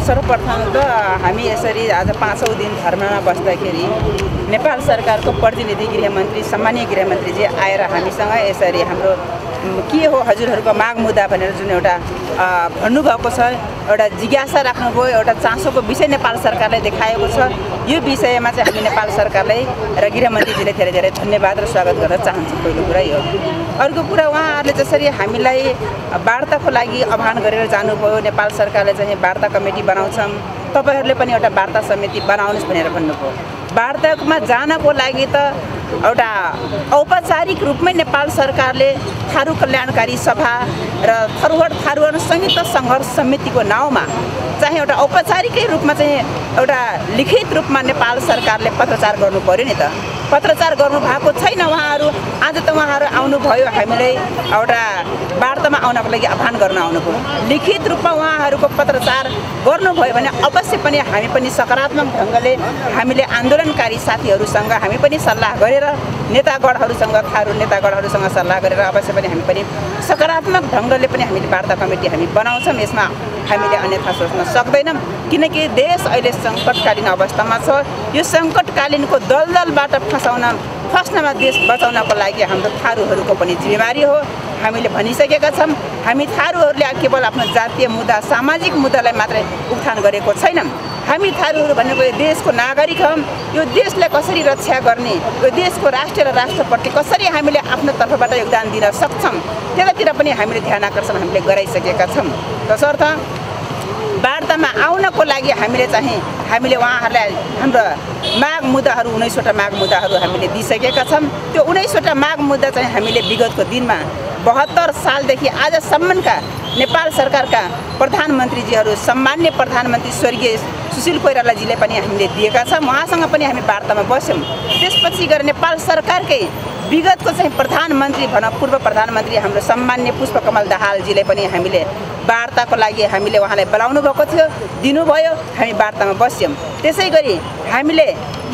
सर्वप्रथम त हामी यसरी आज पाँचौँ दिन धर्ममा बस्दाखेरि नेपाल सरकारको प्रतिनिधि गृहमन्त्री सम्मानीय गृहमन्त्रीजी आएर हामीसँग यसरी हाम्रो के हो हजुरहरूको माग मुद्दा भनेर जुन एउटा भन्नुभएको छ एउटा जिज्ञासा राख्नुभयो एउटा चासोको विषय नेपाल सरकारले देखाएको छ। यो विषयमा चाहिँ हामी नेपाल सरकारलाई र गृहमन्त्रीजीले धेरै धेरै धन्यवाद र स्वागत गर्न चाहन्छु। पहिलो कुरा यो अर्को कुरा उहाँहरूले जसरी हामीलाई वार्ताको लागि आह्वान गरेर जानुभयो नेपाल सरकारले चाहिँ वार्ता कमिटी बनाउँछौँ तपाईँहरूले पनि एउटा वार्ता समिति बनाउनुहोस् भनेर भन्नुभयो। वार्तामा जानको लागि त एउटा औपचारिक रूपमै नेपाल सरकारले थारू कल्याणकारी सभा र थरुहट थारूहट संयुक्त सङ्घर्ष समितिको नाउँमा चाहिँ एउटा औपचारिकै रूपमा चाहिँ एउटा लिखित रूपमा नेपाल सरकारले पत्रचार गर्नु पऱ्यो नि त। पत्रचार गर्नु भएको छैन त उहाँहरू आउनुभयो हामीलाई एउटा वार्तामा आउनको लागि आह्वान गर्न आउनुभयो। लिखित रूपमा उहाँहरूको पत्रचार गर्नुभयो भने अवश्य पनि हामी पनि सकारात्मक ढङ्गले हामीले आन्दोलनकारी साथीहरूसँग हामी पनि सल्लाह गरेर नेतागणहरूसँग थारू नेतागणहरूसँग सल्लाह गरेर अवश्य पनि हामी पनि सकारात्मक ढङ्गले पनि हामीले वार्ता कमिटी हामी बनाउँछौँ। यसमा हामीले अन्यथा सोच्न सक्दैनौँ किनकि देश अहिले सङ्कटकालीन अवस्थामा छ। यो सङ्कटकालीनको दलदलबाट फसाउन फस्नमा देश बचाउनको लागि हाम्रो थारूहरूको पनि जिम्मेवारी हो। हामीले भनिसकेका छौँ हामी थारूहरूले केवल आफ्नो जातीय मुद्दा सामाजिक मुद्दालाई मात्रै उत्थान गरेको छैनौँ। हामी थारूहरू भनेको यो देशको नागरिक हौँ। यो देशलाई कसरी रक्षा गर्ने यो देशको राष्ट्र र राष्ट्रप्रति कसरी हामीले आफ्नो तर्फबाट योगदान दिन सक्छौँ त्यतातिर पनि हामीले ध्यान आकर्षण हामीले गराइसकेका छौँ। तसर्थ आउनको लागि हामीले चाहिँ हामीले उहाँहरूलाई हाम्रो माग मुद्दाहरू उन्नाइसवटा माग मुद्दाहरू हामीले दिइसकेका छौँ। त्यो उन्नाइसवटा माग मुद्दा चाहिँ हामीले विगतको दिनमा बहत्तर सालदेखि आजसम्मका नेपाल सरकारका प्रधानमन्त्रीजीहरू सम्मान्य प्रधानमन्त्री स्वर्गीय सुशील कोइरालाजीले पनि हामीले दिएका छौँ। उहाँसँग पनि हामी वार्तामा बस्यौँ। त्यसपछि गएर नेपाल सरकारकै विगतको चाहिँ प्रधानमन्त्री भनौँ पूर्व प्रधानमन्त्री हाम्रो सम्मान्य पुष्पकमल दाहालजीले पनि हामीले वार्ताको लागि हामीले उहाँलाई बोलाउनु भएको थियो दिनुभयो हामी वार्तामा बस्यौँ। त्यसै गरी हामीले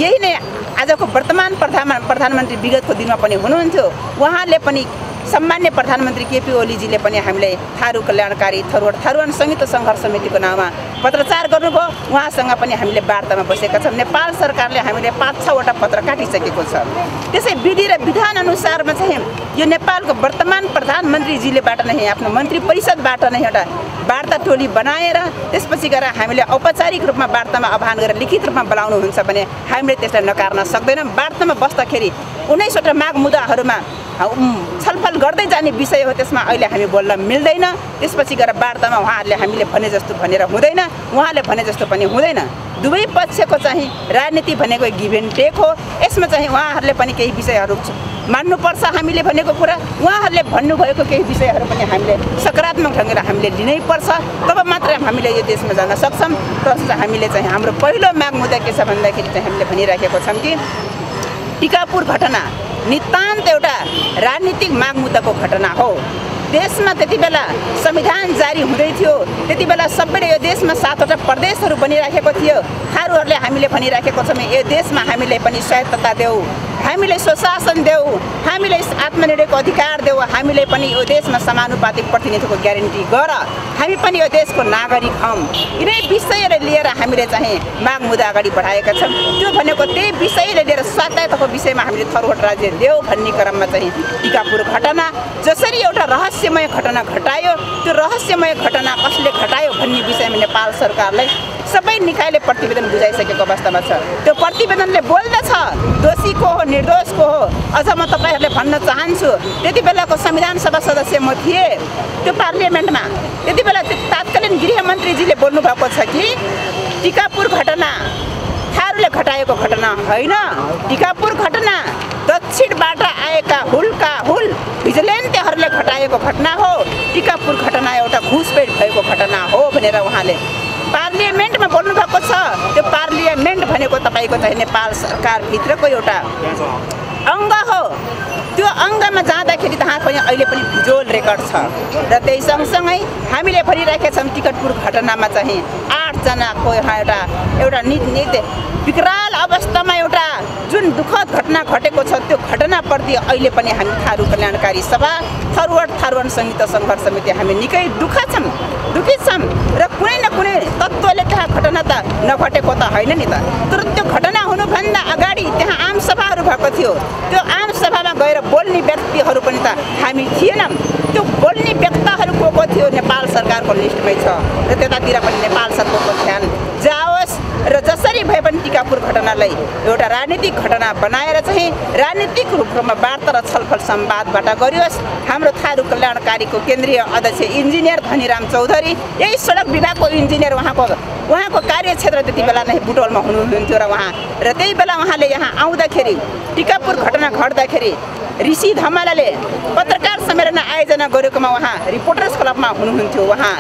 यही नै आजको वर्तमान प्रधान प्रधानमन्त्री विगतको दिनमा पनि हुनुहुन्थ्यो। उहाँले पनि सम्मान्य प्रधानमन्त्री केपी ओलीजीले पनि हामीले थारू कल्याणकारी थरुवट थारुवान संयुक्त सङ्घर्ष समितिको नाउँमा पत्रचार गर्नुभयो। उहाँसँग पनि हामीले वार्तामा बसेका छौँ। नेपाल सरकारले हामीले पाँच छवटा पत्र काटिसकेको छ। त्यसै विधि र विधान अनुसारमा चाहिँ यो नेपालको वर्तमान प्रधानमन्त्रीजीलेबाट नै आफ्नो मन्त्री परिषदबाट नै एउटा वार्ता टोली बनाएर त्यसपछि गएर हामीले औपचारिक रूपमा वार्तामा आह्वान गरेर लिखित रूपमा बोलाउनुहुन्छ भने हामीले त्यसलाई नकार्न सक्दैनौँ। वार्तामा बस्दाखेरि उन्नाइसवटा माग मुद्दाहरूमा छलफल गर्दै जाने विषय हो त्यसमा अहिले हामी बोल्न मिल्दैन। त्यसपछि गएर वार्तामा उहाँहरूले हामीले भने जस्तो भनेर हुँदैन उहाँले भने जस्तो पनि हुँदैन। दुवै पक्षको चाहिँ राजनीति भनेको गिभ एन्ड टेक हो। यसमा चाहिँ उहाँहरूले पनि केही विषयहरू मान्नुपर्छ हामीले भनेको कुरा। उहाँहरूले भन्नुभएको केही विषयहरू पनि हामीले सकारात्मक ढङ्गले हामीले लिनै पर्छ तब मात्र हामीले यो देशमा जान सक्छौँ। तसर्थ हामीले चाहिँ हाम्रो पहिलो माग मुद्दा के छ भन्दाखेरि चाहिँ हामीले भनिराखेको छौँ कि टिकापुर घटना नितान्त एउटा राजनीतिक माग मुद्दाको घटना हो। देशमा त्यति बेला संविधान जारी हुँदै थियो त्यति बेला सबैले यो देशमा सातवटा प्रदेशहरू बनिराखेको थियो। थारूहरूले हामीले भनिराखेको छौँ यो देशमा हामीले पनि स्वायत्तता देऊ। हामीले स्वशासन देऊ। हामीले आत्मनिर्भरको अधिकार देऊ। हामीले पनि यो देशमा समानुपातिक प्रतिनिधित्वको ग्यारेन्टी गर। हामी पनि यो देशको नागरिक हौँ। यिनै विषयलाई लिएर हामीले चाहिँ माग मुद्दा अगाडि बढाएका छौँ। त्यो भनेको त्यही विषयले लिएर स्वायत्तताको विषयमा हामीले थरवट राज्य देऊ भन्ने क्रममा चाहिँ टिकापुर घटना। जसरी एउटा रहस्यमय घटना घटायो त्यो रहस्यमय घटना कसले घटायो भन्ने विषयमा नेपाल सरकारलाई सबै निकायले प्रतिवेदन बुझाइसकेको अवस्थामा छ। त्यो प्रतिवेदनले बोल्दछ दोषी को हो निर्दोष को हो अझ म तपाईँहरूले भन्न चाहन्छु त्यति बेलाको संविधान सभा सदस्य म थिएँ। त्यो पार्लियामेन्टमा त्यति बेला तात्कालीन गृहमन्त्रीजीले बोल्नुभएको छ कि टिकापुर घटना थारूले घटाएको घटना होइन। टिकापुर घटना दक्षिणबाट आएका हुलका हुल भिजिलेन्टेहरूले घटाएको घटना टिकापुर घटना एउटा घुसपेट भएको घटना हो भनेर उहाँले पार्लियामेन्टमा बोल्नुभएको छ। त्यो पार्लियामेन्ट भनेको तपाईँको चाहिँ नेपाल सरकारभित्रको एउटा अङ्ग हो। त्यो अङ्गमा जाँदाखेरि तहाँ पनि अहिले पनि भिजुअल रेकर्ड छ र त्यही सँगसँगै हामीले भनिराखेका छौँ टिकटपुर घटनामा चाहिँ आठजनाको एउटा एउटा नि विकराल जुन दुःखद घटना घटेको छ त्यो घटनाप्रति अहिले पनि हामी थारू कल्याणकारी सभा थरुवट थारुवन संयुक्त सङ्घर्ष समिति हामी निकै दुःख छौँ दुखित छौँ र कुनै न कुनै तत्त्वले घटना त नघटेको त होइन नि त। तर त्यो घटना हुनुभन्दा अगाडि त्यहाँ आम सभाहरू भएको थियो। त्यो आम सभामा गएर बोल्ने व्यक्तिहरू पनि त हामी थिएनौँ। त्यो बोल्ने व्यक्तिहरू को को थियो नेपाल सरकारको लिस्टमै छ। र त्यतातिर पनि नेपाल सरकारको ध्यान जाओस् र जसरी घटनालाई एउटा राजनीतिक घटना बनाएर चाहिँ राजनीतिक रूपमा वार्ता र छलफल संवादबाट गरियोस्। हाम्रो थारू कल्याणकारीको केन्द्रीय अध्यक्ष इन्जिनियर धनीराम चौधरी यही सडक विभागको इन्जिनियर उहाँको उहाँको कार्यक्षेत्र त्यति बेला नै बुटोलमा हुनुहुन्थ्यो र उहाँ र त्यही बेला उहाँले यहाँ आउँदाखेरि टिकापुर घटना घट्दाखेरि ऋषि धमालाले पत्रकार सम्मेलन आयोजना गरेकोमा उहाँ रिपोर्टर्स क्लबमा हुनुहुन्थ्यो। उहाँ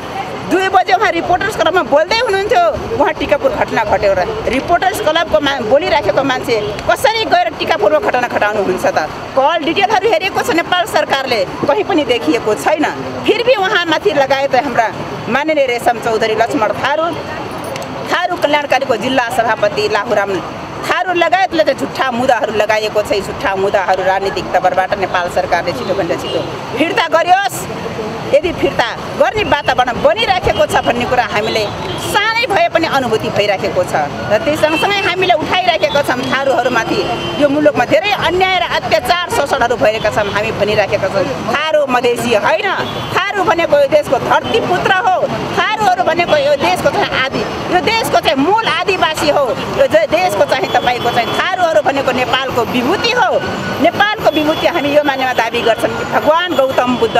दुई बजे उहाँ रिपोर्टर्स क्लबमा बोल्दै हुनुहुन्थ्यो। उहाँ टिकापुर घटना घट्यो र रिपोर्टर्स क्लबको मा बोलिराखेको मान्छे कसरी गएर टिकापुरमा घटना घटाउनुहुन्छ त? कल डिटेलहरू हेरेको छ नेपाल सरकारले कहीँ पनि देखिएको छैन। फिर भी उहाँमाथि लगायत हाम्रा माननीय रेशम चौधरी लक्ष्मण थारू। थारू कल्याणकारीको जिल्ला सभापति लाहुराम थारू लगायतले चाहिँ झुट्टा मुद्दाहरू लगाइएको छ यी झुट्टा मुद्दाहरू राजनीतिक तवरबाट नेपाल सरकारले छिटोभन्दा छिटो फिर्ता गरियोस्। यदि फिर्ता गर्ने वातावरण बनिराखेको छ भन्ने कुरा हामीले सानै भए पनि अनुभूति भइराखेको छ र त्यही सँगसँगै हामीले उठाइराखेका छौँ थारूहरूमाथि। यो मुलुकमा धेरै अन्याय र अत्याचार शोषणहरू भइरहेका छौँ हामी भनिराखेका छौँ। थारू मधेसी होइन। थारू भनेको यो देशको धरती पुत्र हो। थारूहरू भनेको यो देशको आदि देशको चाहिँ मूल आदिवासी हो यो देशको चाहिँ तपाईँको चाहिँ थारूहरू भनेको नेपालको विभूति हो। नेपालको विभूति हामी यो मानेमा दाबी गर्छौँ कि भगवान् गौतम बुद्ध।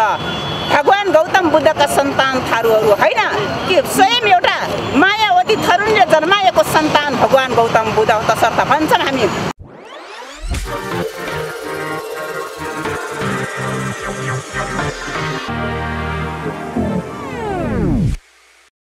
भगवान् गौतम बुद्धका सन्तान थारूहरू होइन कि स्वयं एउटा मायावती थरुणले जन्माएको सन्तान भगवान् गौतम बुद्ध तसर्थ भन्छौँ हामी।